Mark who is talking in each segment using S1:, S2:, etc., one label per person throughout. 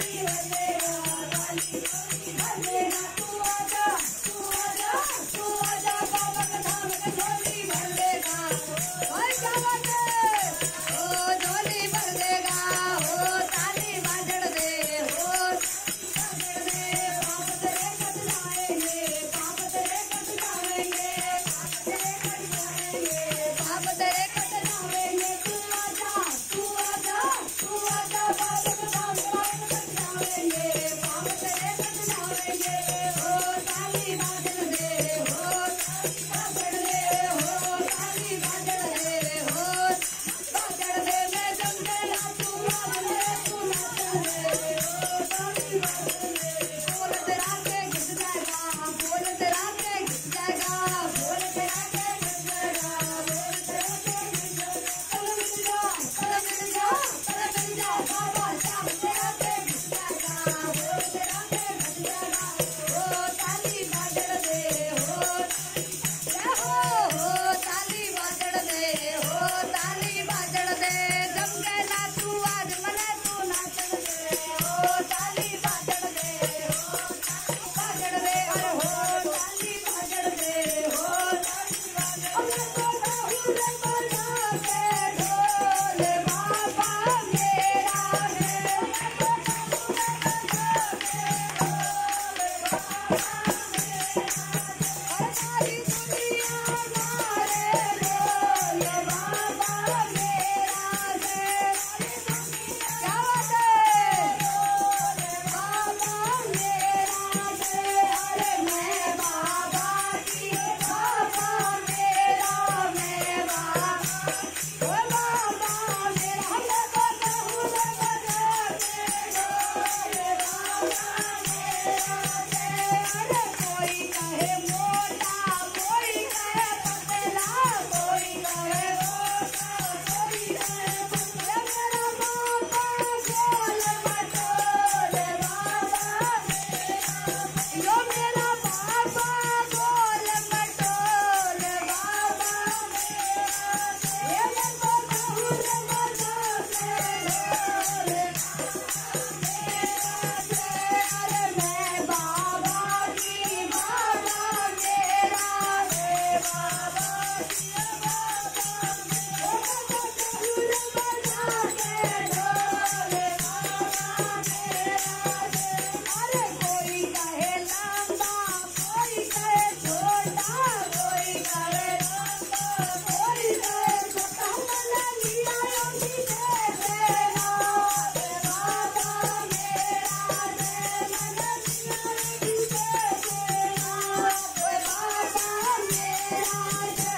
S1: Thank you. Oh.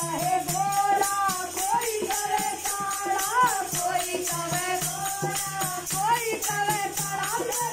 S1: कोई कवे सारा कोई कवे सारा